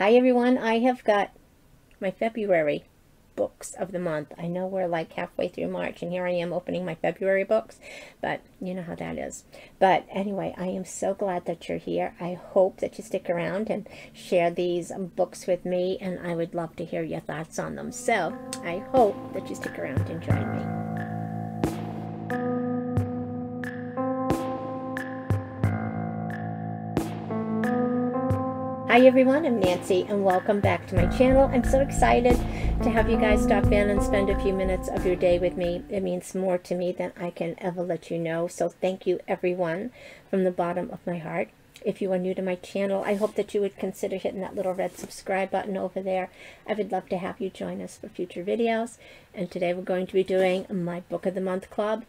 Hi everyone, I have got my February books of the month. I know we're like halfway through March and here I am opening my February books, but you know how that is. But anyway, I am so glad that you're here. I hope that you stick around and share these books with me and I would love to hear your thoughts on them. So I hope that you stick around and join me. Hi everyone, I'm Nancy and welcome back to my channel. I'm so excited to have you guys stop in and spend a few minutes of your day with me. It means more to me than I can ever let you know. So thank you everyone from the bottom of my heart. If you are new to my channel, I hope that you would consider hitting that little red subscribe button over there. I would love to have you join us for future videos. And today we're going to be doing my Book of the Month Club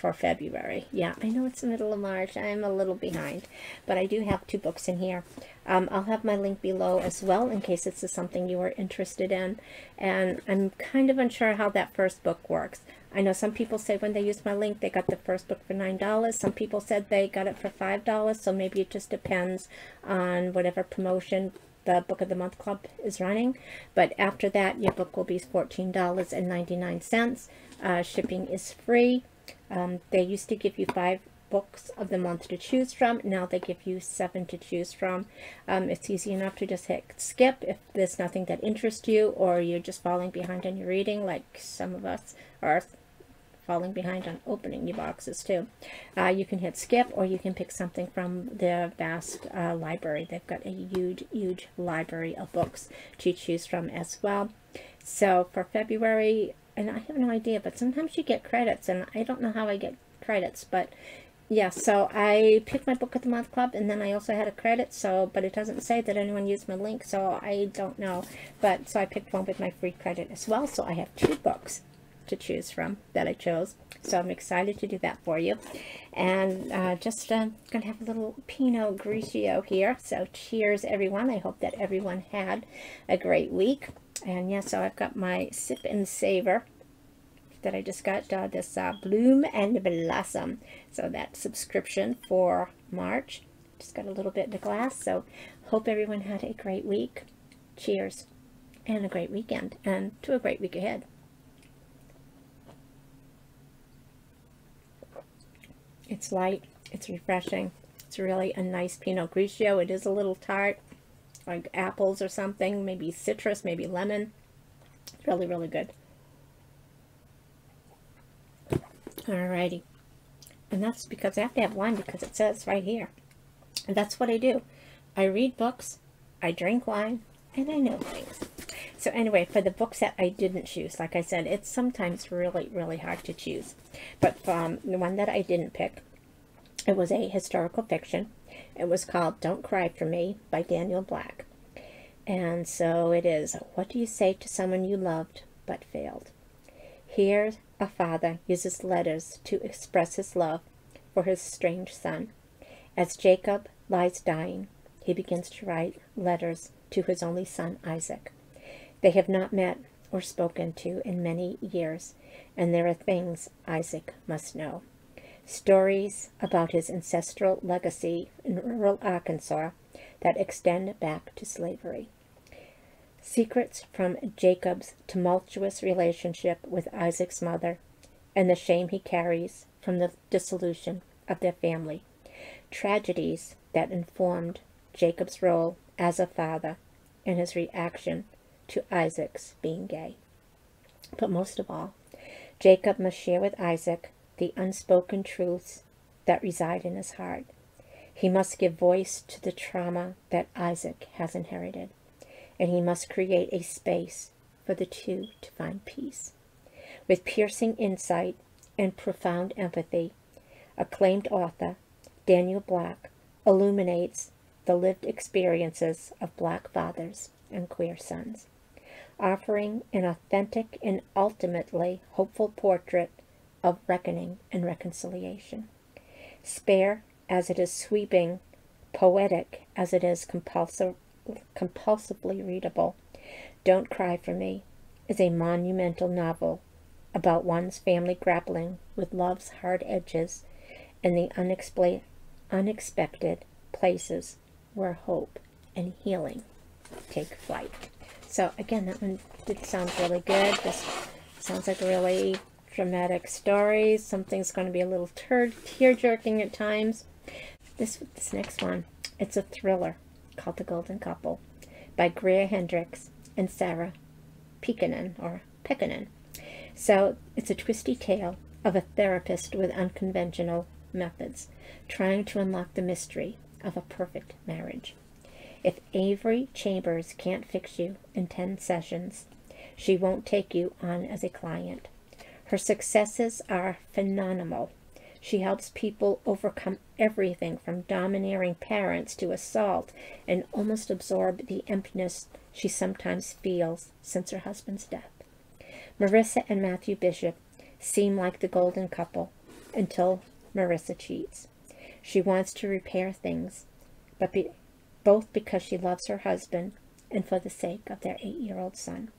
for February. Yeah, I know it's the middle of March. I'm a little behind, but I do have two books in here. Um, I'll have my link below as well in case this is something you are interested in. And I'm kind of unsure how that first book works. I know some people say when they use my link, they got the first book for $9. Some people said they got it for $5, so maybe it just depends on whatever promotion the Book of the Month Club is running. But after that, your book will be $14.99. Uh, shipping is free. Um, they used to give you five books of the month to choose from. Now they give you seven to choose from. Um, it's easy enough to just hit skip if there's nothing that interests you or you're just falling behind on your reading like some of us are falling behind on opening your boxes too. Uh, you can hit skip or you can pick something from their vast uh, library. They've got a huge, huge library of books to choose from as well. So for February, and I have no idea, but sometimes you get credits, and I don't know how I get credits, but yeah, so I picked my book of the month club, and then I also had a credit, so, but it doesn't say that anyone used my link, so I don't know, but, so I picked one with my free credit as well, so I have two books to choose from that I chose, so I'm excited to do that for you, and uh, just uh, gonna have a little Pinot Grigio here, so cheers everyone, I hope that everyone had a great week, and yeah, so I've got my Sip and Savor that I just got, uh, this uh, Bloom and Blossom. So that subscription for March. Just got a little bit in the glass. So hope everyone had a great week. Cheers. And a great weekend. And to a great week ahead. It's light. It's refreshing. It's really a nice Pinot Grigio. It is a little tart like apples or something, maybe citrus, maybe lemon. It's Really, really good. Alrighty. And that's because I have to have wine because it says right here. And that's what I do. I read books, I drink wine, and I know things. So anyway, for the books that I didn't choose, like I said, it's sometimes really, really hard to choose. But from the one that I didn't pick, it was a historical fiction. It was called Don't Cry For Me by Daniel Black. And so it is, what do you say to someone you loved but failed? Here, a father uses letters to express his love for his strange son. As Jacob lies dying, he begins to write letters to his only son, Isaac. They have not met or spoken to in many years, and there are things Isaac must know. Stories about his ancestral legacy in rural Arkansas that extend back to slavery. Secrets from Jacob's tumultuous relationship with Isaac's mother and the shame he carries from the dissolution of their family. Tragedies that informed Jacob's role as a father and his reaction to Isaac's being gay. But most of all, Jacob must share with Isaac the unspoken truths that reside in his heart. He must give voice to the trauma that Isaac has inherited and he must create a space for the two to find peace. With piercing insight and profound empathy, acclaimed author Daniel Black illuminates the lived experiences of black fathers and queer sons, offering an authentic and ultimately hopeful portrait of reckoning and reconciliation. Spare as it is sweeping, poetic as it is compulsive, compulsively readable. Don't Cry for Me is a monumental novel about one's family grappling with love's hard edges and the unexpected places where hope and healing take flight. So again, that one did sound really good. This sounds like a really dramatic story. Something's going to be a little tear-jerking at times. This, this next one, it's a thriller called The Golden Couple by Greer Hendricks and Sarah Pekkanen, or Pekkanen. So it's a twisty tale of a therapist with unconventional methods, trying to unlock the mystery of a perfect marriage. If Avery Chambers can't fix you in 10 sessions, she won't take you on as a client. Her successes are phenomenal. She helps people overcome everything from domineering parents to assault and almost absorb the emptiness she sometimes feels since her husband's death. Marissa and Matthew Bishop seem like the golden couple until Marissa cheats. She wants to repair things, but be, both because she loves her husband and for the sake of their eight-year-old son.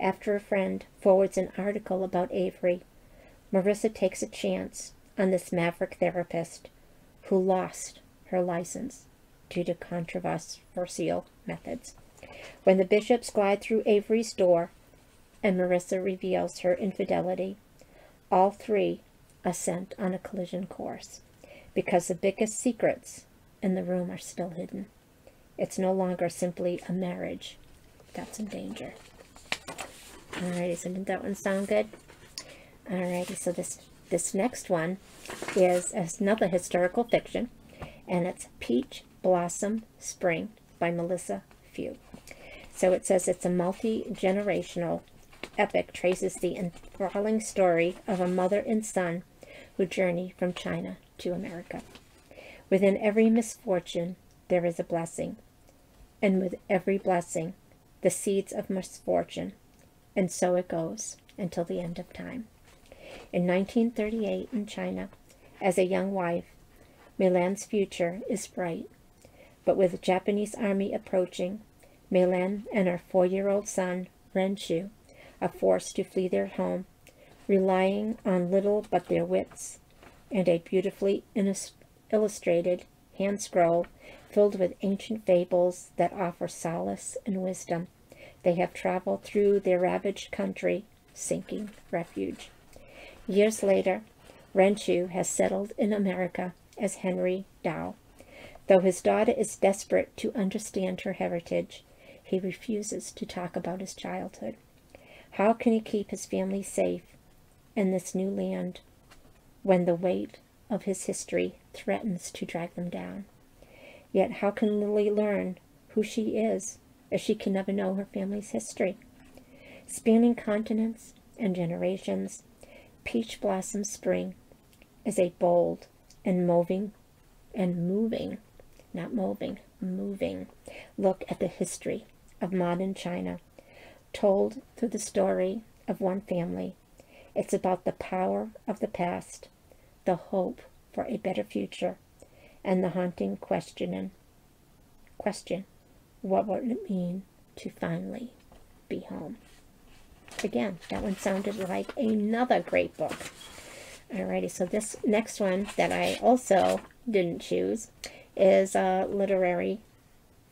After a friend forwards an article about Avery, Marissa takes a chance on this maverick therapist who lost her license due to controversial methods. When the bishops glide through Avery's door and Marissa reveals her infidelity, all three are sent on a collision course because the biggest secrets in the room are still hidden. It's no longer simply a marriage that's in danger. Alrighty, so did that one sound good? Alrighty, so this this next one is another historical fiction, and it's Peach Blossom Spring by Melissa Fu. So it says it's a multi-generational epic traces the enthralling story of a mother and son who journey from China to America. Within every misfortune, there is a blessing, and with every blessing, the seeds of misfortune, and so it goes until the end of time. In 1938 in China, as a young wife, Meilan's future is bright, but with the Japanese army approaching, Meilan and her four-year-old son, Ren Shu, are forced to flee their home, relying on little but their wits and a beautifully illustrated hand scroll filled with ancient fables that offer solace and wisdom. They have traveled through their ravaged country, seeking refuge. Years later, Ren Shu has settled in America as Henry Dao. Though his daughter is desperate to understand her heritage, he refuses to talk about his childhood. How can he keep his family safe in this new land when the weight of his history threatens to drag them down? Yet how can Lily learn who she is if she can never know her family's history? Spanning continents and generations, Peach Blossom Spring is a bold and moving and moving, not moving, moving look at the history of modern China, told through the story of one family it's about the power of the past, the hope for a better future, and the haunting questioning, question, what would it mean to finally be home? Again, that one sounded like another great book. Alrighty, so this next one that I also didn't choose is a literary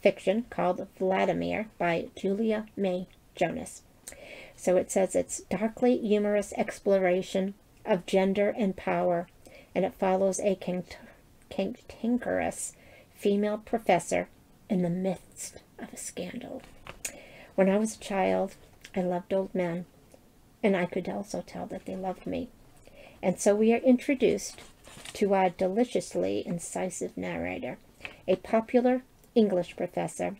fiction called Vladimir by Julia May Jonas. So it says it's darkly humorous exploration of gender and power, and it follows a cantankerous female professor in the midst of a scandal. When I was a child, I loved old men, and I could also tell that they loved me. And so we are introduced to our deliciously incisive narrator, a popular English professor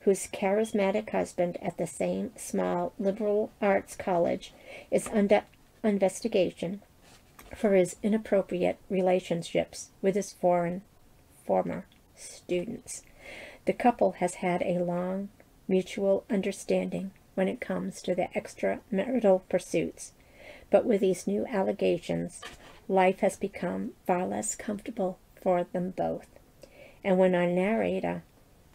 whose charismatic husband at the same small liberal arts college is under investigation for his inappropriate relationships with his foreign former students. The couple has had a long mutual understanding when it comes to their extramarital pursuits, but with these new allegations, life has become far less comfortable for them both. And when our narrator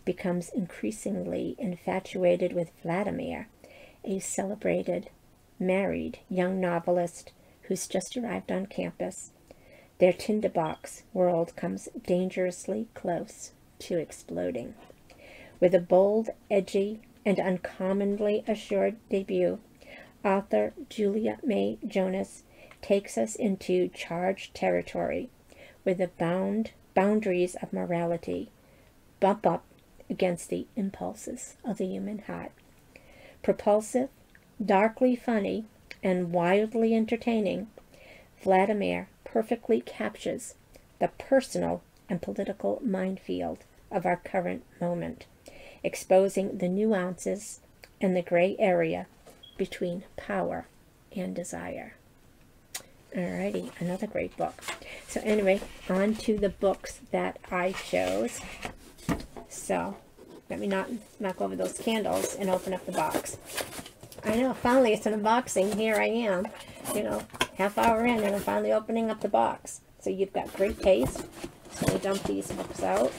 becomes increasingly infatuated with Vladimir, a celebrated, married young novelist who's just arrived on campus. Their tinderbox world comes dangerously close to exploding. With a bold, edgy, and uncommonly assured debut, author Julia May Jonas takes us into charged territory where the bound boundaries of morality bump up against the impulses of the human heart. Propulsive, darkly funny, and wildly entertaining, Vladimir perfectly captures the personal and political minefield of our current moment, exposing the nuances and the gray area between power and desire. Alrighty, another great book. So anyway, on to the books that I chose. So, let me not knock over those candles and open up the box. I know, finally it's an unboxing. Here I am, you know, half hour in and I'm finally opening up the box. So you've got great taste. So we dump these books out.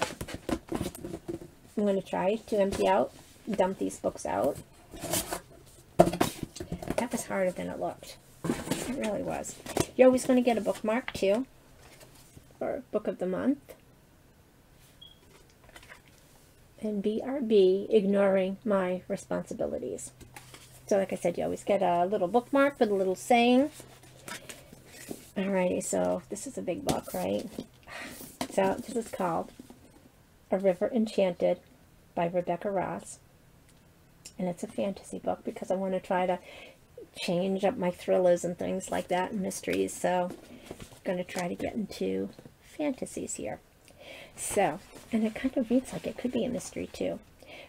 I'm going to try to empty out, dump these books out. That was harder than it looked. It really was. You're always going to get a bookmark too, for Book of the Month. And BRB, ignoring my responsibilities. So like I said, you always get a little bookmark with a little saying. Alrighty, so this is a big book, right? So this is called A River Enchanted by Rebecca Ross. And it's a fantasy book because I want to try to change up my thrillers and things like that and mysteries. So I'm going to try to get into fantasies here. So, and it kind of reads like it could be a mystery too.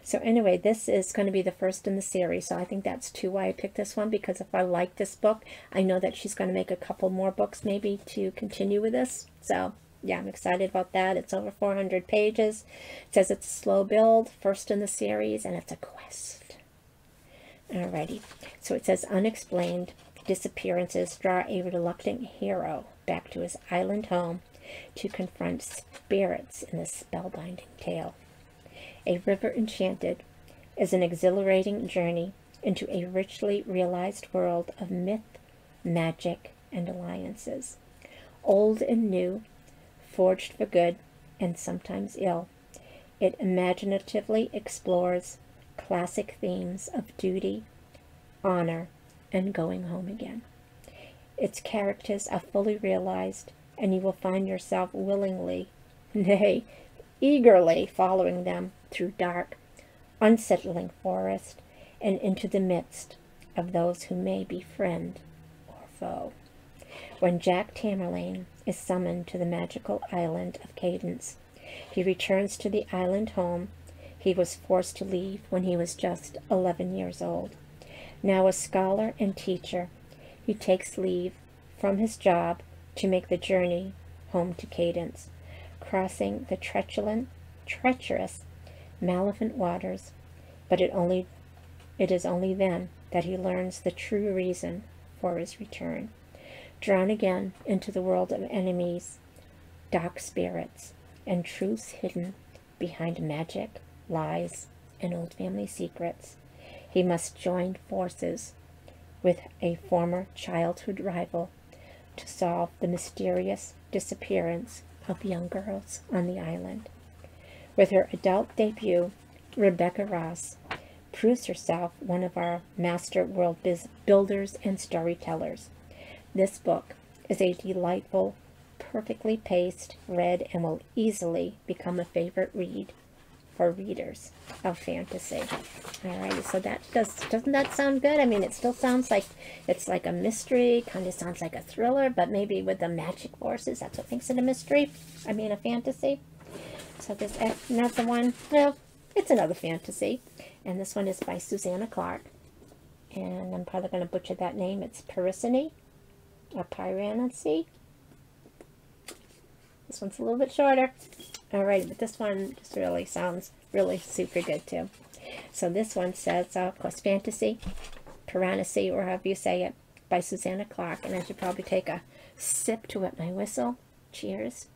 So anyway, this is going to be the first in the series. So I think that's too why I picked this one because if I like this book, I know that she's going to make a couple more books maybe to continue with this. So yeah, I'm excited about that. It's over 400 pages. It says it's a slow build, first in the series, and it's a quest. Alrighty. So it says unexplained disappearances draw a reluctant hero back to his island home to confront spirits in this spellbinding tale. A River Enchanted is an exhilarating journey into a richly realized world of myth, magic, and alliances. Old and new, forged for good and sometimes ill, it imaginatively explores classic themes of duty, honor, and going home again. Its characters are fully realized, and you will find yourself willingly, nay, eagerly following them through dark, unsettling forest and into the midst of those who may be friend or foe. When Jack Tamerlaine is summoned to the magical island of Cadence, he returns to the island home he was forced to leave when he was just 11 years old. Now a scholar and teacher, he takes leave from his job to make the journey home to Cadence, crossing the treacherous, treacherous Malevant waters, but it only it is only then that he learns the true reason for his return. Drawn again into the world of enemies, dark spirits, and truths hidden behind magic, lies, and old family secrets, he must join forces with a former childhood rival to solve the mysterious disappearance of young girls on the island. With her adult debut, Rebecca Ross proves herself one of our master world builders and storytellers. This book is a delightful, perfectly paced read and will easily become a favorite read for readers of fantasy. Alrighty, so that does doesn't that sound good? I mean, it still sounds like it's like a mystery, kind of sounds like a thriller, but maybe with the magic forces, that's what makes it a mystery. I mean, a fantasy. So there's another one. Well, it's another fantasy, and this one is by Susanna Clarke, and I'm probably going to butcher that name. It's Piricini or Piranesi. This one's a little bit shorter. Alright, but this one just really sounds really super good too. So this one says, uh, of course, Fantasy, Piranesi, or however you say it, by Susanna Clarke. And I should probably take a sip to wet my whistle. Cheers.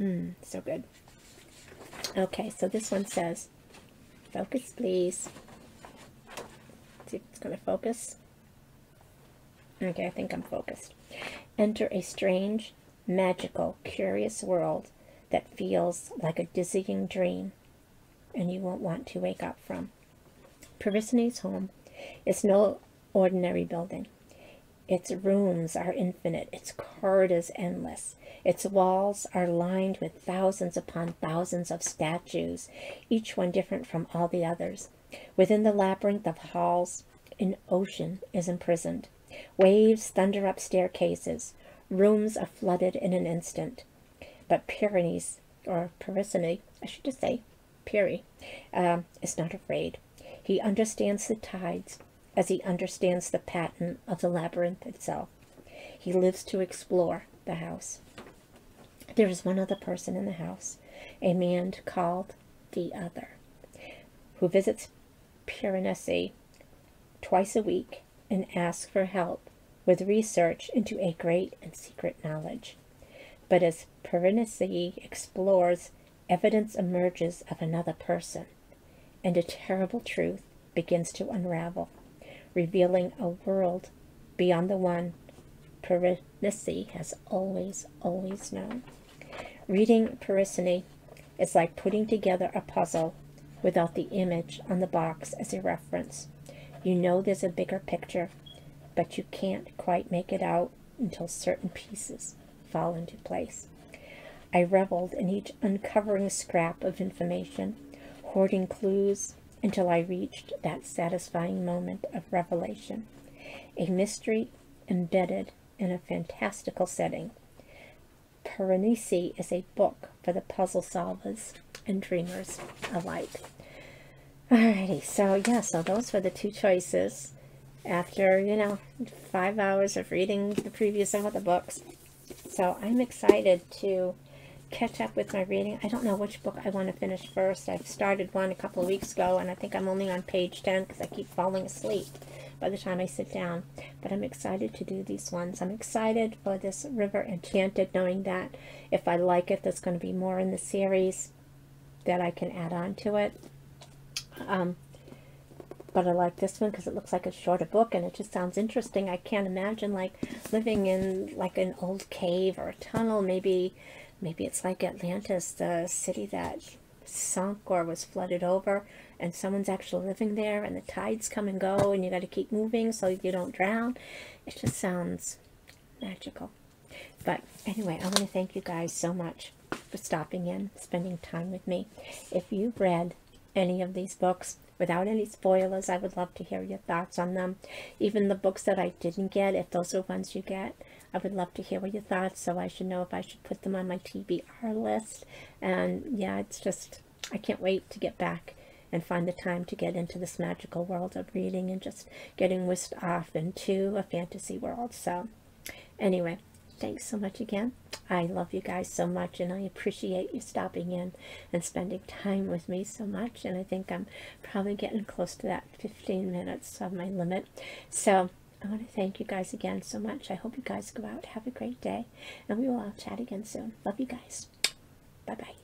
Mmm, so good. Okay, so this one says, focus please. See if it's going to focus. Okay, I think I'm focused. Enter a strange, magical, curious world that feels like a dizzying dream and you won't want to wake up from. Pericine's home is no ordinary building. Its rooms are infinite, its corridors endless. Its walls are lined with thousands upon thousands of statues, each one different from all the others. Within the labyrinth of halls, an ocean is imprisoned. Waves thunder up staircases. Rooms are flooded in an instant. But Pyrenees, or Pericene, I should just say Piri, um, is not afraid. He understands the tides as he understands the pattern of the labyrinth itself. He lives to explore the house. There is one other person in the house, a man called the Other, who visits Piranesi twice a week and ask for help with research into a great and secret knowledge. But as Piranesi explores, evidence emerges of another person, and a terrible truth begins to unravel, revealing a world beyond the one Piranesi has always, always known. Reading Pericene is like putting together a puzzle without the image on the box as a reference. You know there's a bigger picture, but you can't quite make it out until certain pieces fall into place. I reveled in each uncovering scrap of information, hoarding clues until I reached that satisfying moment of revelation, a mystery embedded in a fantastical setting. Piranesi is a book for the puzzle solvers and dreamers alike. Alrighty, so yeah, so those were the two choices after, you know, five hours of reading the previous of the books. So I'm excited to catch up with my reading. I don't know which book I want to finish first. I've started one a couple of weeks ago, and I think I'm only on page 10 because I keep falling asleep by the time I sit down. But I'm excited to do these ones. I'm excited for this River Enchanted, knowing that if I like it, there's going to be more in the series that I can add on to it. Um, but I like this one because it looks like a shorter book and it just sounds interesting. I can't imagine like living in like an old cave or a tunnel. Maybe, maybe it's like Atlantis, the city that sunk or was flooded over and someone's actually living there and the tides come and go and you got to keep moving so you don't drown. It just sounds magical. But anyway, I want to thank you guys so much for stopping in, spending time with me. If you've read any of these books without any spoilers. I would love to hear your thoughts on them. Even the books that I didn't get, if those are ones you get, I would love to hear what your thoughts so I should know if I should put them on my TBR list. And yeah, it's just, I can't wait to get back and find the time to get into this magical world of reading and just getting whisked off into a fantasy world. So anyway, thanks so much again. I love you guys so much and I appreciate you stopping in and spending time with me so much. And I think I'm probably getting close to that 15 minutes of my limit. So I want to thank you guys again so much. I hope you guys go out, have a great day, and we will all chat again soon. Love you guys. Bye-bye.